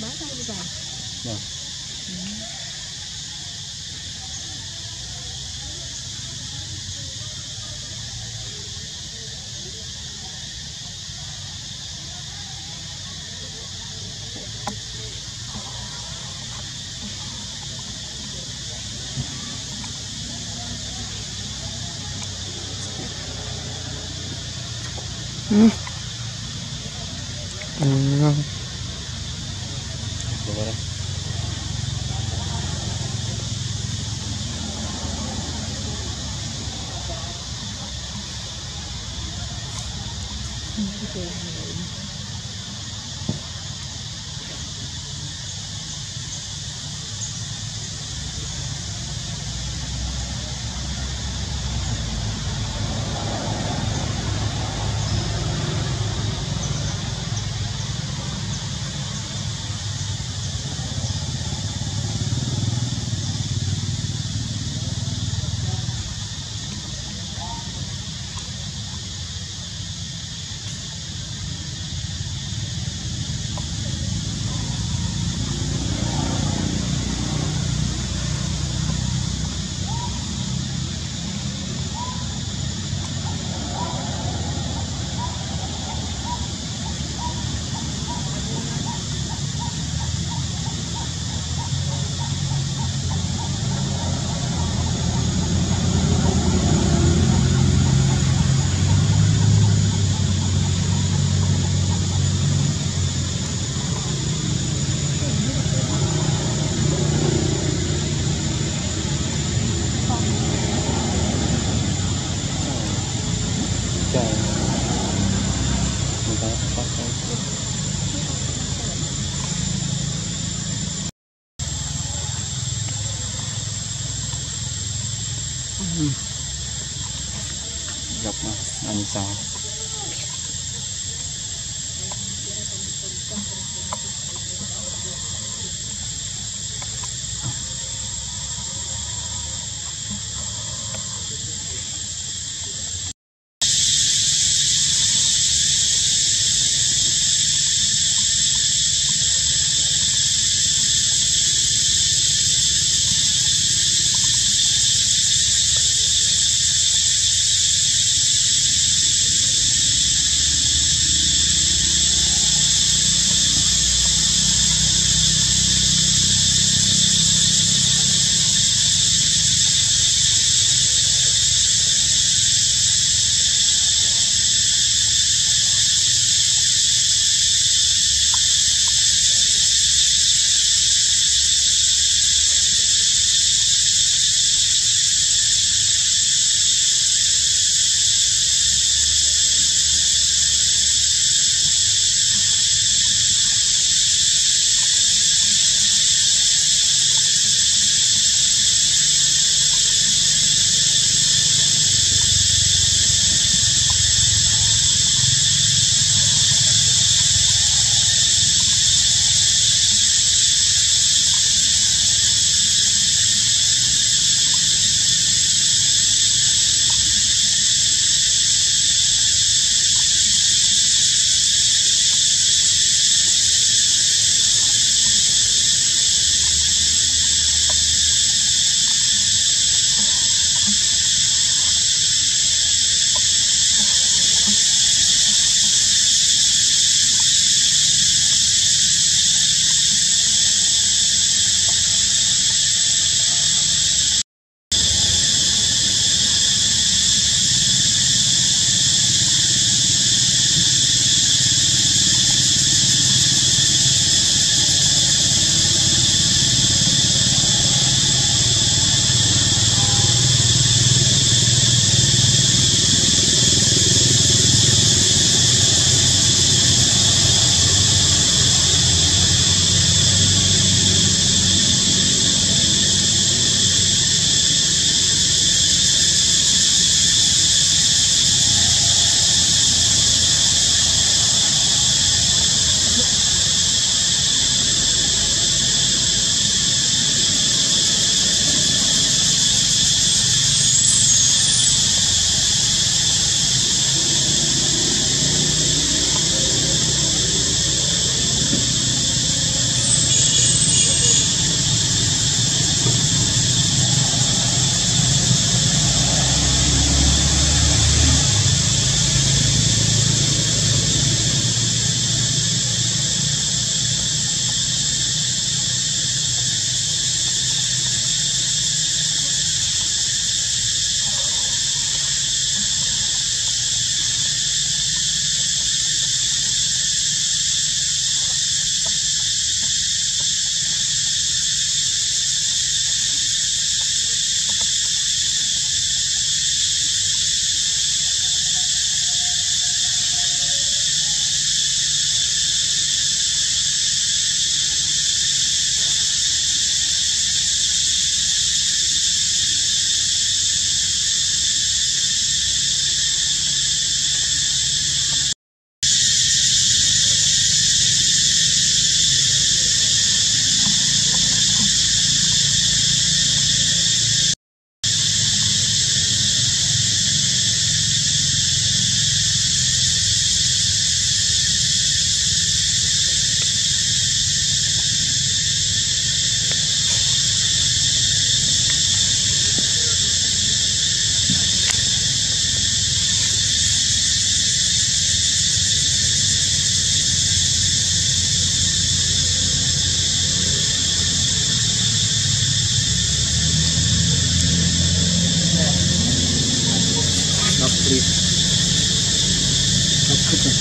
八千多吧。Nah. Gimana? Thank you. Dọc mà anh sao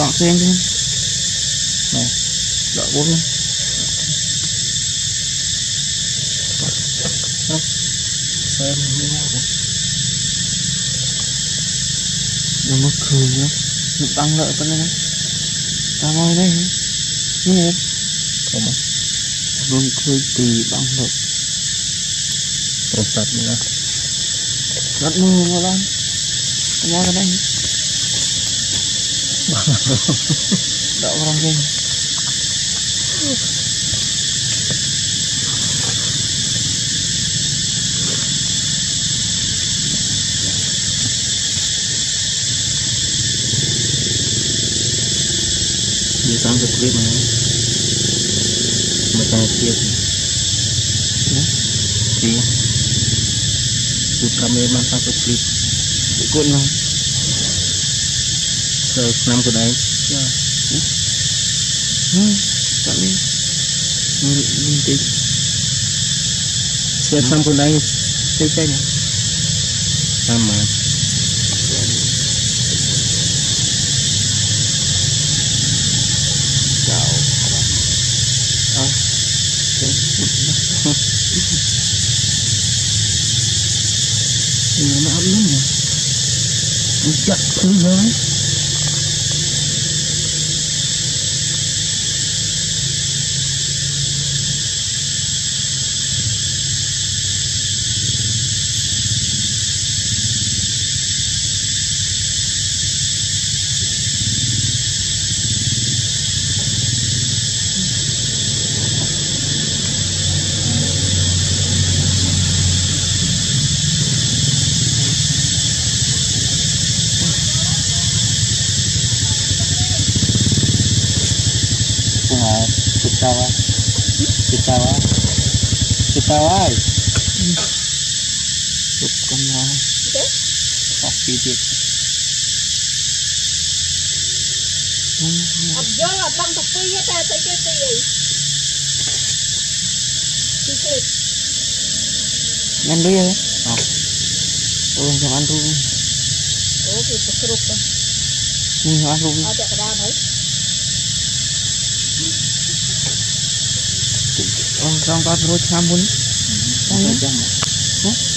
Trộn bạc đi Này, đợi bố lên xem như apa nó mất cười nữa nó tăng lợi con này Ta nói đây. Nghe kamu Đừng cười tì bằng lợi. Tempat nữa. Rất mưa mà lan Nghe cái này Enggak orang geng. Dia kulit mana? Macam iya. iya. dia. Iya. Bukan memang satu kulit. Ikutlah. Ke enam ke naik ya Hmm Tak ni Mintik saya enam ke naik saya sama Chào À Ini nak apa ni? Ujak tu lah. Bunga, Pitawai. Pitawai. Pitawai. Bukan lah. Pasti dia. Abdul abang tapi ya tak tak kita ya. Sikit. Yan ya. Oh. Tolong jangan dulu. Oh, kita kerupa. Ini harus. Ada kerana. អង្គសងក៏ប្រួតឆ្នាំមុនចឹងចឹងហ៎